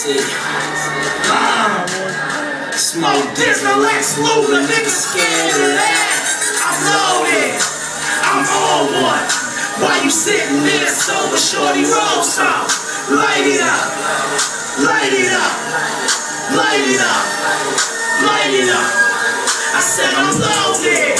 City. Uh, smoke this, the Lex Luger, niggas scared of that. I'm loaded, I'm on one. Why you sitting there sober, shorty, roll some. Light it up, light it up, light it up, light it up. I said I'm loaded,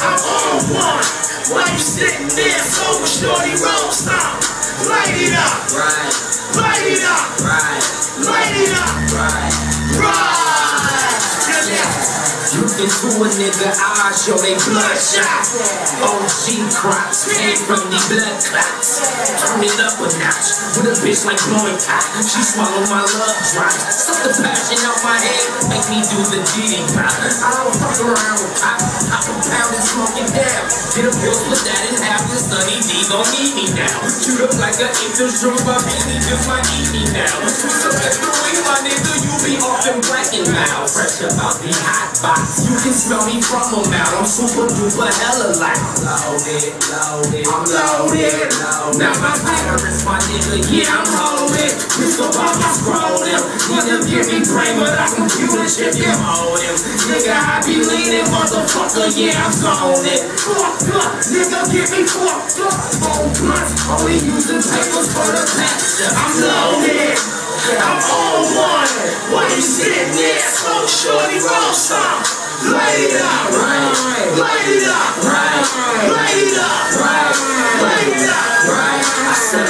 I'm on one. Why you sitting there sober, shorty, roll some. Light it up, Right, light it up, right, light it up, right. right. Look into a nigga eyes, show they bloodshot. OG crops came from the blood clots. Turn it up a notch with a bitch like blowing top. She swallow my love drops. Suck the passion out my head, make me do the Diddy pop. I don't fuck around with pop. Pop a pound and smoke it down. Get a pill, split that in half. The sunny D gon' need me now. Shoot up like an angel, shoot up baby, just might eat me now. So after we, my nigga, you be off and black and loud. Fresh about the hot box. You can smell me from a mile. I'm super duper hella loud. Loaded, loaded. I'm loaded. loaded. Now my parents, my nigga, yeah, I'm loaded. Pistol on my scrotum. Nigga, give me brain, but I computer chip your motives. Nigga, I be leaning, motherfucker, yeah, I'm zoning. Fuck, up, nigga, give me fucked up. Phone blunts, only using papers for the pasture. I'm loaded. I'm on one. Why you sitting there so shorty, roll some. Light it up, Right, light it up, right, light it up, right, light it up. right. I said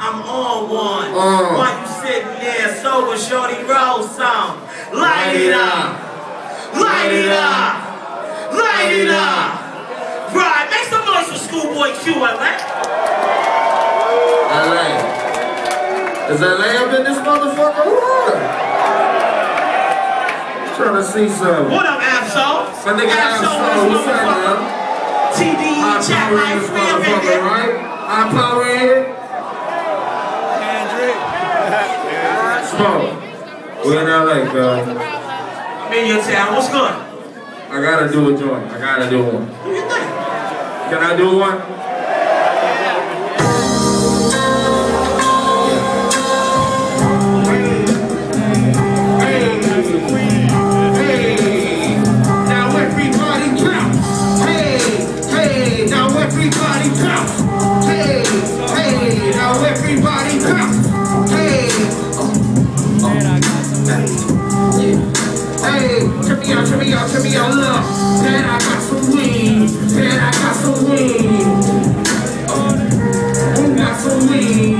I'm. On one. Why you sitting there shorty, roll some. Light it up, light it up, light it up. Right, make some noise for Schoolboy Q, LA. LA. Is LA up in this motherfucker? What? Trying to see some. What up, Ab-Soul? My nigga Ab-Soul, what's up, man? TDE, chat life, this up in motherfucker, here. right? High power in here. Smoke. We in LA, cuz. I'm in your town. What's good? I gotta do a joint. I gotta do one. Do your thing. Can I do one? Check me out, I got some weed. Man, I got some weed. Who got some weed?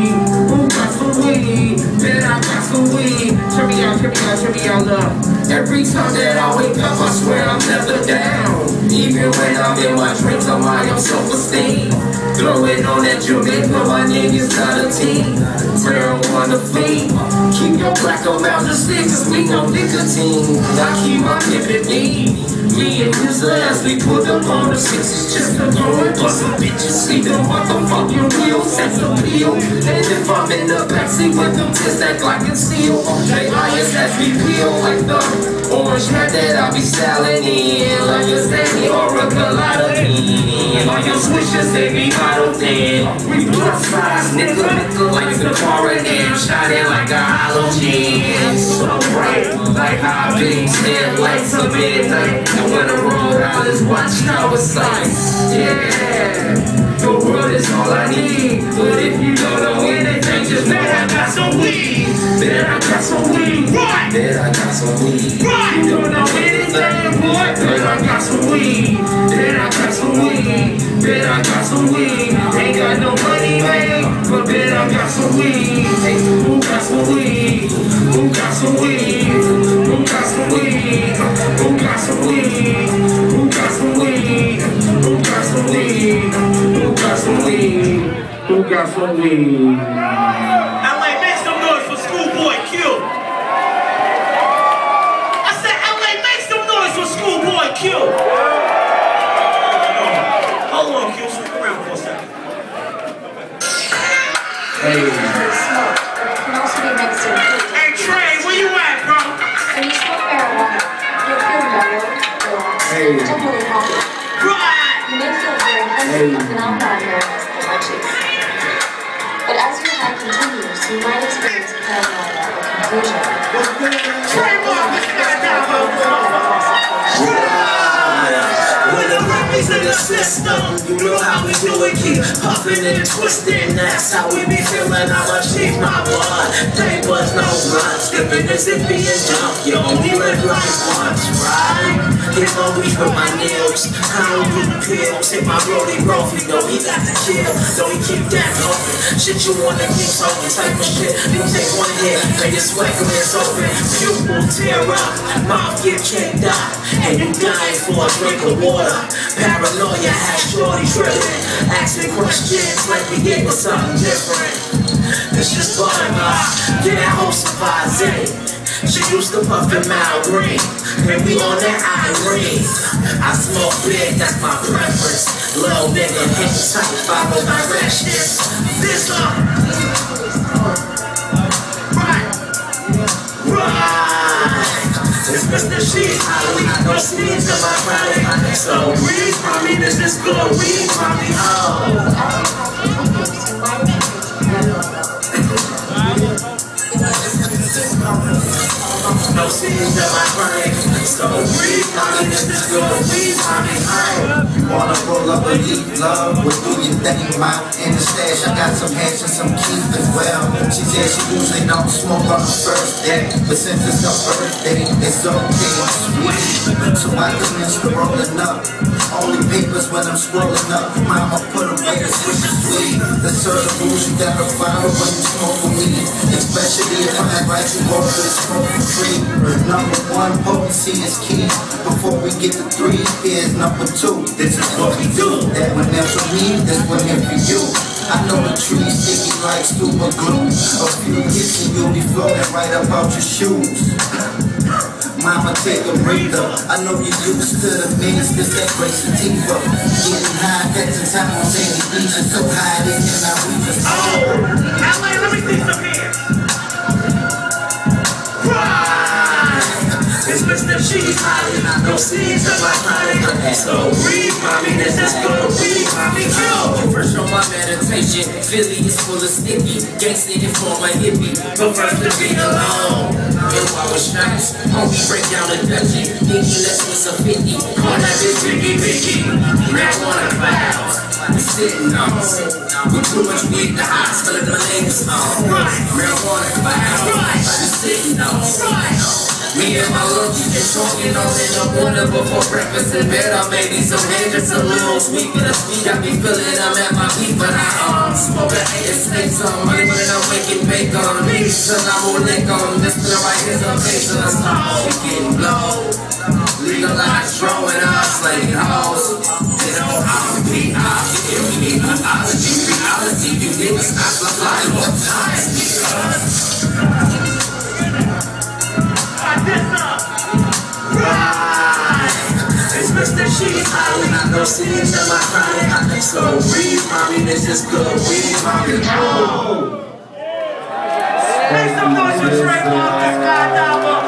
Who got some weed? Man, I got some weed. Check me out, check me out, check me out, look. Every time that I wake up, I swear I'm never down. Even when I'm in my dreams, I'm high on self-esteem. Throw it on that Jamaica, my niggas not a team. Marijuana fiend. Keep your black around the sticks, we no nicotine. I keep my pimpin' me. Me and Mr. as we put up on the sixes just bust some bitches. See them motherfucking wheels, that's the peel. And if I'm in the backseat with them tits that Glock and seal, they liars as we peel like the orange hat that I be styling in. Like a Stanley or a Galata Like your switches, they be bottle thin. We plus size, nigga, nigga, like the coroner. Shining like a halogen. So bright, like high beams, headlights of midnight. And when the road out is watching our sights. Yeah, the world is all I need. But if you don't know anything, just know I got some weed. Then I got some weed. Right. Then I got some weed. Right. You don't know anything, boy. Then I got some weed. Then I got some weed. Then I got some weed. Ain't got no money, man. But then I got some weed. Who got Trademark skydiver. When the in the system, you know how we do it. And twisting. That's how we be feeling. I'ma achieve my blood. Papers, no run. Skipping if being jump. You only live life once, right? My weed with my nails. I don't do pills. Hit my brody. You know he got the kill. So he keep that open. Shit you wanna keep talking type of shit. You take one hit, make your sweat glands open. Pupil tear up, mouth get kicked out. And you dying for a drink of water. Paranoia has shorty tripping. Asking questions like we gave us something different. It's just up. Get that whole surprise in. She used to puff in my ring. And we on that Irene. I smoke big, that's my preference. Little nigga hit tight, follow my rashness. This up. Right. Right. It's Mr. Sheet. No sneeze in my body. So breathe, me, This is good. Weed, me. Oh. In my brain. So breathe, mommy. This is good. Weed. Oh. Wanna roll up a deep love, what do you think, ma? In the stash, I got some hash and some keys as well. She said she usually don't smoke on the first day, but since it's her birthday, it's okay, sweet. So I commence to rolling up. Only papers when I'm scrolling up. Mama put away the switch of the rules you gotta follow when you smoke weed. Especially if I invite you over to smoke for free. Number one, potency is key. Before we get to three, here's number two. This is what we do. That one there for me, this one here for you. I know the tree's sticky like super glue. A few hits and you'll be floating right up out your shoes. Mama, take a breather. I know you're used to the mix, this that great sativa. Getting high, that's the time on Beach. And so high, they cannot reach us. Oh, LA, let me see some hands. It's Mr. Cheese Holly. No seeds in my body. So breathe, mommy. This is good. Breathe, mommy. Go. Fresh on my meditation, Philly is full of sticky. Gangsta it for my hippie. But first to be alone. I was shots. Homie, break down the dungeon. Iggy, let's miss a 50. On that bitch, Biggie, Biggie. Marijuana clouds. We sitting on. With too much weed in the feeling my niggas on. Oh. Marijuana clouds. We sitting on. Me and my little been talking on in the morning before breakfast in bed. I made these some hands just a little sweet, but a sweet got me feeling I'm at my peak. But I um smoke a eight and snakes on me, but I'm waking bake on me. Till I'm more lick on this pillar right here's a face and I'm stop Mr. Cheese Holly. No seeds in my think So breathe, mommy. This is good. Weed, mommy. Oh. Make some noise for Trademark Da Skydiver.